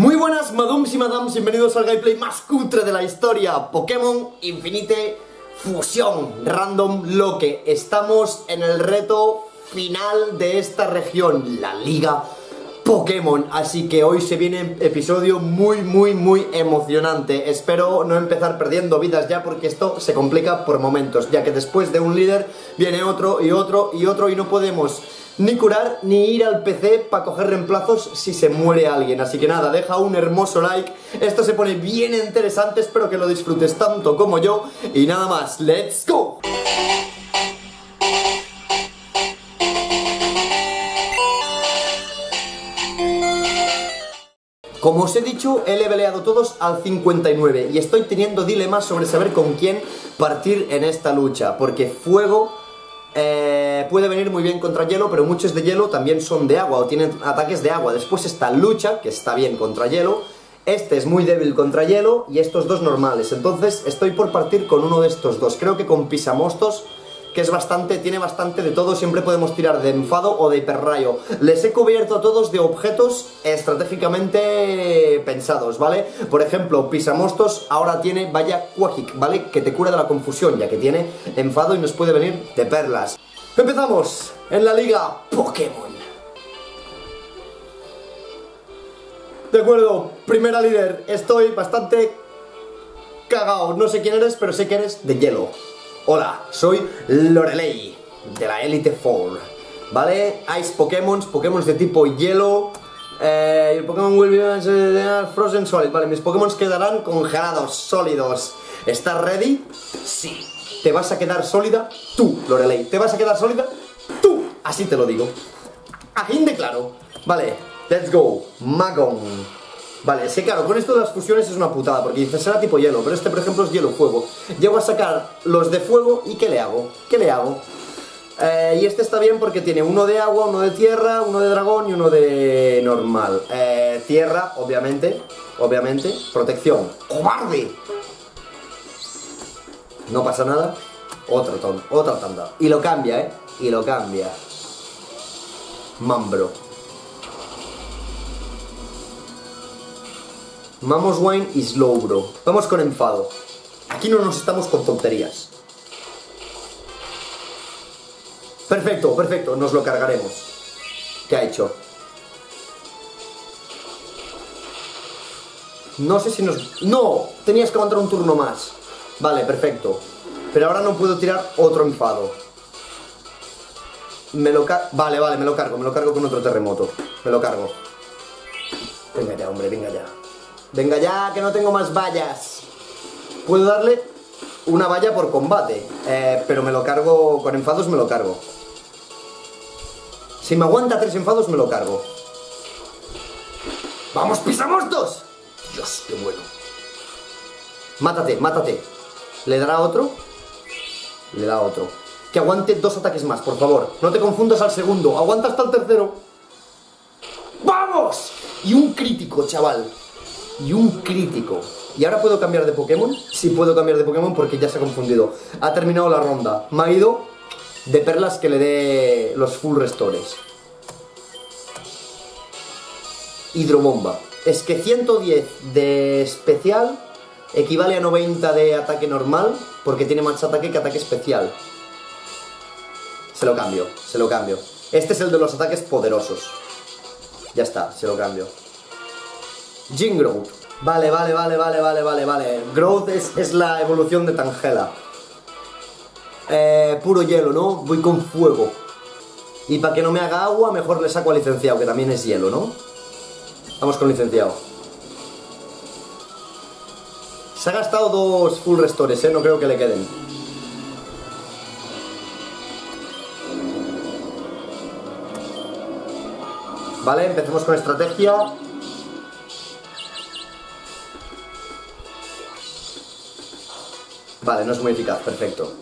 Muy buenas, madums y madams, bienvenidos al gameplay más cutre de la historia Pokémon Infinite Fusión. Random Loque Estamos en el reto final de esta región, la Liga Pokémon. Así que hoy se viene episodio muy, muy, muy emocionante. Espero no empezar perdiendo vidas ya porque esto se complica por momentos Ya que después de un líder viene otro y otro y otro y no podemos ni curar ni ir al PC para coger reemplazos si se muere alguien. Así que nada, deja un hermoso like. Esto se pone bien interesante, espero que lo disfrutes tanto como yo. Y nada más, ¡let's go! Como os he dicho, he leveleado todos al 59 y estoy teniendo dilemas sobre saber con quién partir en esta lucha, porque fuego eh, puede venir muy bien contra hielo, pero muchos de hielo también son de agua o tienen ataques de agua. Después está lucha, que está bien contra hielo. Este es muy débil contra hielo y estos dos normales. Entonces estoy por partir con uno de estos dos. Creo que con pisamostos que es bastante, tiene bastante de todo, siempre podemos tirar de enfado o de hiperrayo. Les he cubierto a todos de objetos estratégicamente pensados, ¿vale? Por ejemplo, Pisamostos ahora tiene Vaya Quajic, ¿vale? Que te cura de la confusión, ya que tiene enfado y nos puede venir de perlas. Empezamos en la liga Pokémon. De acuerdo, primera líder, estoy bastante cagao. No sé quién eres, pero sé que eres de hielo. Hola, soy Lorelei, de la Elite Four, ¿vale? Ice Pokémon, Pokémon de tipo hielo, eh, el Pokémon will be frozen solid, vale, mis Pokémon quedarán congelados, sólidos. ¿Estás ready? Sí. ¿Te vas a quedar sólida? Tú, Lorelei. ¿Te vas a quedar sólida? Tú. Así te lo digo. Ajín de claro. Vale, let's go. Magon. Vale, es que claro, con esto de las fusiones es una putada, porque dices, será tipo hielo, pero este por ejemplo es hielo-fuego. Llego a sacar los de fuego y ¿qué le hago? ¿Qué le hago? Eh, y este está bien porque tiene uno de agua, uno de tierra, uno de dragón y uno de normal. Eh, tierra, obviamente, obviamente. Protección. ¡Cobarde! No pasa nada. Otro ton, otra tanda. Y lo cambia, ¿eh? Y lo cambia. Mambro. Mamos Wine y Slow Bro. Vamos con enfado. Aquí no nos estamos con tonterías. Perfecto, perfecto, nos lo cargaremos. ¿Qué ha hecho? No sé si nos... ¡No! Tenías que aguantar un turno más. Vale, perfecto. Pero ahora no puedo tirar otro enfado. Me lo cargo... Vale, vale, me lo cargo. Me lo cargo con otro terremoto. Me lo cargo. Venga ya, hombre, venga ya. Venga ya, que no tengo más vallas. Puedo darle una valla por combate, eh, pero me lo cargo, con enfados me lo cargo. Si me aguanta tres enfados, me lo cargo. ¡Vamos, pisamostos! Dios, qué bueno. Mátate, mátate. ¿Le dará otro? Le da otro. Que aguante dos ataques más, por favor. No te confundas al segundo. Aguanta hasta el tercero. ¡Vamos! Y un crítico, chaval y un crítico. ¿Y ahora puedo cambiar de Pokémon? Sí puedo cambiar de Pokémon porque ya se ha confundido. Ha terminado la ronda. Me ha ido de perlas que le dé los full restores. Hidrobomba. Es que 110 de especial equivale a 90 de ataque normal porque tiene más ataque que ataque especial. Se lo cambio, se lo cambio. Este es el de los ataques poderosos. Ya está, se lo cambio. Growth Vale, vale, vale, vale, vale, vale, vale. Growth es, la evolución de Tangela. Eh, puro hielo, ¿no? Voy con fuego. Y para que no me haga agua, mejor le saco a licenciado, que también es hielo, ¿no? Vamos con licenciado. Se ha gastado dos full restores, ¿eh? No creo que le queden. Vale, empecemos con estrategia. Vale, no es muy eficaz, perfecto.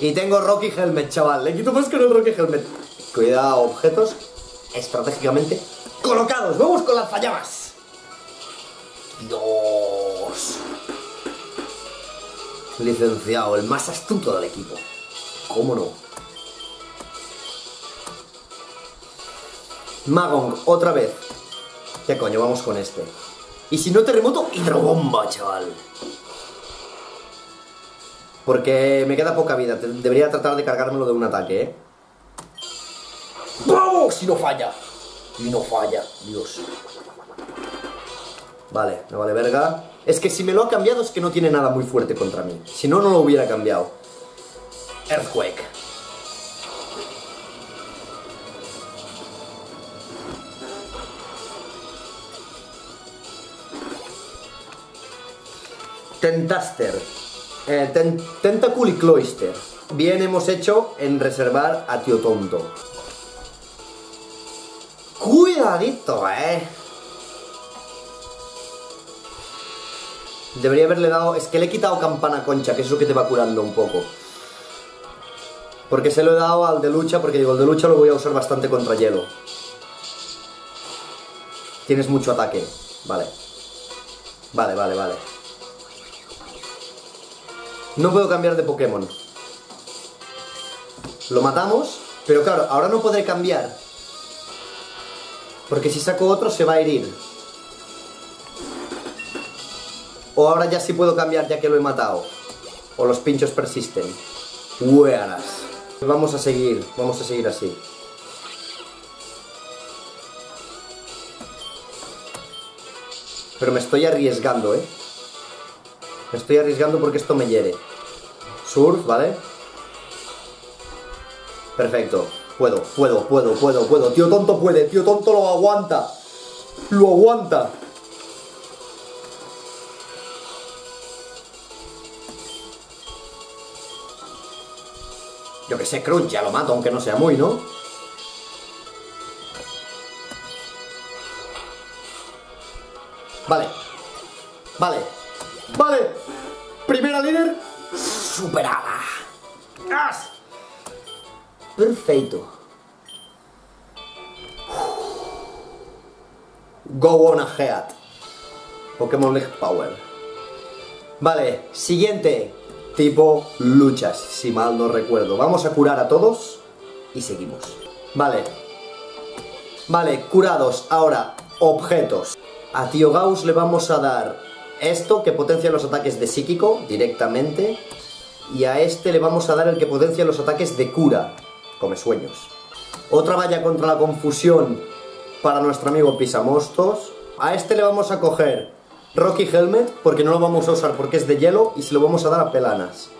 Y tengo Rocky Helmet, chaval. Le quito más con el Rocky Helmet. Cuidado, objetos estratégicamente colocados. Vamos con las fallamas. Dios. Licenciado, el más astuto del equipo. ¿Cómo no? Magong, otra vez. ¿Qué coño? Vamos con este. Y si no terremoto, hidrobomba, chaval. Porque me queda poca vida. Debería tratar de cargármelo de un ataque, ¿eh? ¡Vamos! Si no falla. Y no falla. Dios. Vale, me vale verga. Es que si me lo ha cambiado es que no tiene nada muy fuerte contra mí. Si no, no lo hubiera cambiado. Earthquake. Tentaster. Eh, Tentacle y Cloister. Bien hemos hecho en reservar a Tío Tonto. Cuidadito, eh. Debería haberle dado... Es que le he quitado campana concha, que es lo que te va curando un poco. Porque se lo he dado al de lucha, porque digo, el de lucha lo voy a usar bastante contra hielo. Tienes mucho ataque. Vale. Vale, vale, vale. No puedo cambiar de Pokémon. Lo matamos, pero claro, ahora no podré cambiar. Porque si saco otro se va a herir. O ahora ya sí puedo cambiar ya que lo he matado. O los pinchos persisten. Huearas. Vamos a seguir, vamos a seguir así. Pero me estoy arriesgando, ¿eh? Me estoy arriesgando porque esto me hiere. Surf, ¿vale? Perfecto. Puedo, puedo, puedo, puedo, puedo. Tío tonto puede, tío tonto lo aguanta. Lo aguanta. Yo que sé, Crunch, ya lo mato, aunque no sea muy, ¿no? Vale. Vale. Vale. Primera líder. Superada. ¡As! Perfecto. Go on ahead. Pokémon League Power. Vale, siguiente tipo luchas, si mal no recuerdo. Vamos a curar a todos y seguimos. Vale. Vale, curados. Ahora, objetos. A Tío Gauss le vamos a dar esto que potencia los ataques de psíquico directamente. Y a este le vamos a dar el que potencia los ataques de cura. Come sueños. Otra valla contra la confusión para nuestro amigo Pisamostos. A este le vamos a coger Rocky Helmet, porque no lo vamos a usar porque es de hielo y se lo vamos a dar a Pelanas.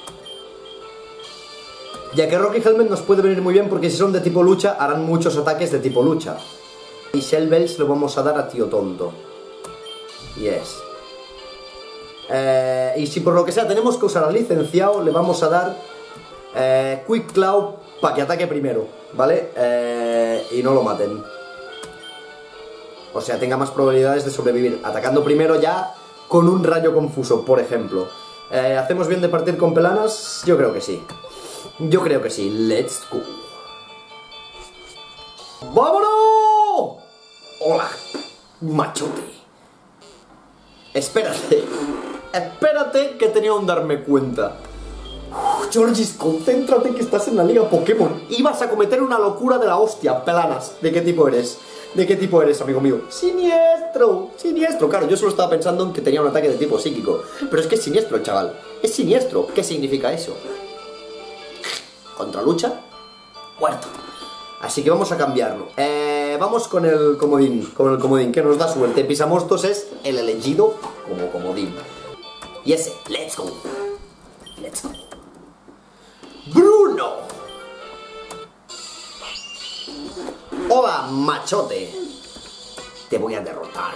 Ya que Rocky Helmet nos puede venir muy bien porque si son de tipo lucha harán muchos ataques de tipo lucha. Y Shell se lo vamos a dar a Tío Tonto. Yes. Eh, y si por lo que sea tenemos que usar al licenciado, le vamos a dar eh, Quick Cloud para que ataque primero, ¿vale? Eh, y no lo maten. O sea, tenga más probabilidades de sobrevivir. Atacando primero ya con un rayo confuso, por ejemplo. ¿Hacemos bien de partir con pelanas? Yo creo que sí. Yo creo que sí. Let's go. ¡Vámonos! Hola, machote. Espérate. Espérate que tenía un darme cuenta. Georgis, concéntrate que estás en la liga Pokémon. Ibas a cometer una locura de la hostia, pelanas. ¿De qué tipo eres? ¿De qué tipo eres, amigo mío? Siniestro, siniestro. Claro, yo solo estaba pensando en que tenía un ataque de tipo psíquico. Pero es que es siniestro chaval. Es siniestro. ¿Qué significa eso? ¿Contra lucha? Muerto. Así que vamos a cambiarlo. Eh, vamos con el comodín, con el comodín que nos da suerte. Pisamostos es el elegido como comodín. Y ese, let's go. Let's go. Bruno. Hola, machote. Te voy a derrotar.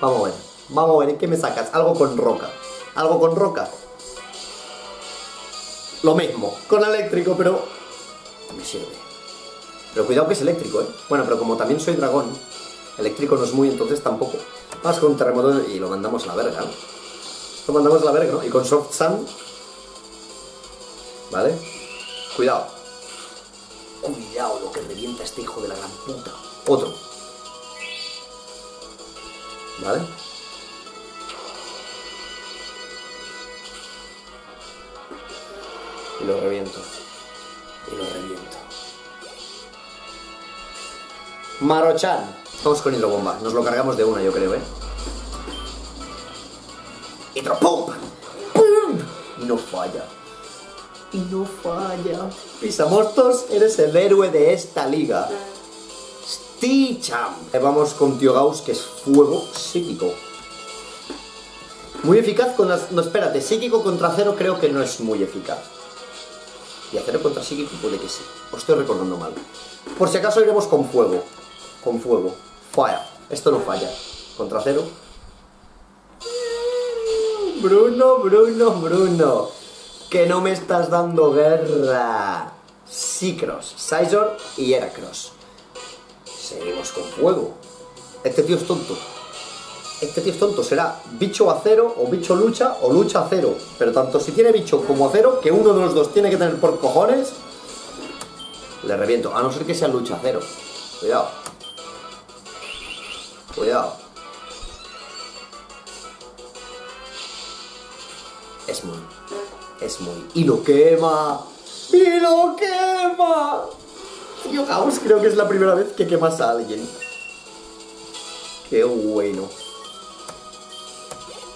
Vamos a ver. Vamos a ver, ¿en qué me sacas? Algo con roca. Algo con roca. Lo mismo, con eléctrico, pero... Me sirve. Pero cuidado que es eléctrico, ¿eh? Bueno, pero como también soy dragón, eléctrico no es muy, entonces tampoco. Vamos con terremoto y lo mandamos a la verga. Lo mandamos a la verga, ¿no? Y con soft sand... ¿Vale? Cuidado. Cuidado lo que revienta este hijo de la gran puta. Otro. ¿Vale? Y lo reviento. Y lo reviento. Marochan. Vamos con hidrobomba. Nos lo cargamos de una, yo creo, ¿eh? Hidropump. ¡Pum! Y no falla. Y no falla. Pisamostos, eres el héroe de esta liga. Sticham. Vamos con Tío Gauss, que es fuego psíquico. Muy eficaz con las... No, espérate, psíquico contra cero creo que no es muy eficaz. Y acero contra psíquico puede que sí. Os estoy recordando mal. Por si acaso iremos con fuego. Con fuego. Fire. Esto no falla. Contra cero. Bruno, Bruno, Bruno. Que no me estás dando guerra. Sicros, Sizor y Heracross. Seguimos con fuego. Este tío es tonto este tío es tonto, será bicho acero o bicho lucha o lucha acero. Pero tanto si tiene bicho como acero, que uno de los dos tiene que tener por cojones, le reviento. A no ser que sea lucha acero. Cuidado. Cuidado. Es muy. Es muy. ¡Y lo quema! ¡Y lo quema! Tío Gauss creo que es la primera vez que quemas a alguien. Qué bueno.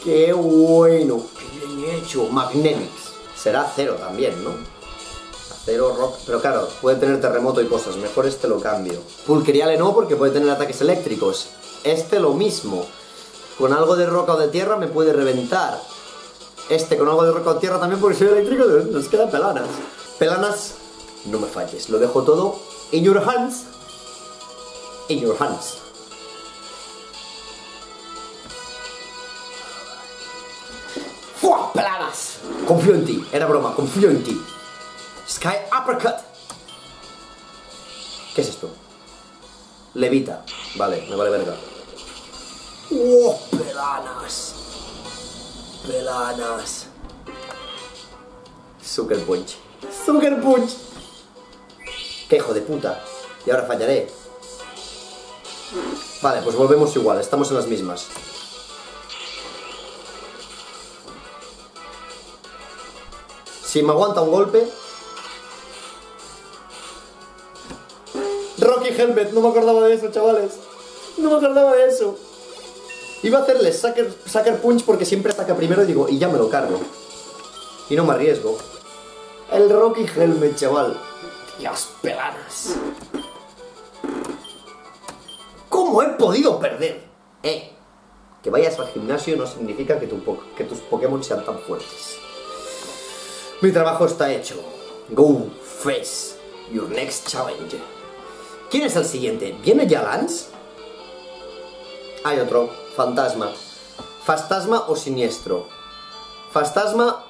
¡Qué bueno! ¡Qué bien hecho! Magnetics. Será acero también, ¿no? Acero, rock... Pero claro, puede tener terremoto y cosas. Mejor este lo cambio. Pulqueriale no, porque puede tener ataques eléctricos. Este lo mismo. Con algo de roca o de tierra me puede reventar. Este con algo de roca o tierra también porque soy eléctrico nos quedan pelanas. Pelanas, no me falles. Lo dejo todo in your hands. In your hands. ¡Fua! ¡Peladas! Confío en ti. Era broma, confío en ti. Sky Uppercut. ¿Qué es esto? Levita. Vale, me vale verga. ¡Oh, pelanas! Pelanas. Sucker Punch. Sucker Punch. ¡Qué hijo de puta! Y ahora fallaré. Vale, pues volvemos igual, estamos en las mismas. Si me aguanta un golpe... Rocky Helmet, no me acordaba de eso, chavales. No me acordaba de eso. Iba a hacerle sucker, punch porque siempre ataca primero y digo, y ya me lo cargo. Y no me arriesgo. El Rocky Helmet, chaval. Dios, pelanas. ¿Cómo he podido perder? Eh, que vayas al gimnasio no significa que, que tus Pokémon sean tan fuertes. Mi trabajo está hecho. Go face your next challenge. ¿Quién es el siguiente? ¿Viene ya Lance? Hay otro. Fantasma. Fantasma o siniestro. Fantasma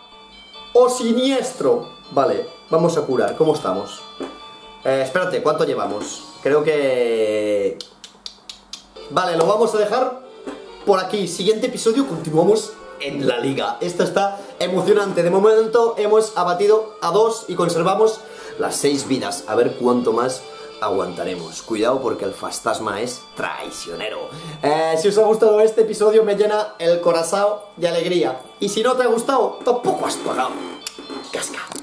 o siniestro. Vale, vamos a curar. ¿Cómo estamos? Eh, espérate, ¿cuánto llevamos? Creo que... Vale, lo vamos a dejar por aquí. Siguiente episodio, continuamos en la liga. Esto está emocionante. De momento hemos abatido a dos y conservamos las seis vidas. A ver cuánto más aguantaremos. Cuidado porque el fantasma es traicionero. Eh, si os ha gustado este episodio me llena el corazón de alegría. Y si no te ha gustado, tampoco has pagado. Casca.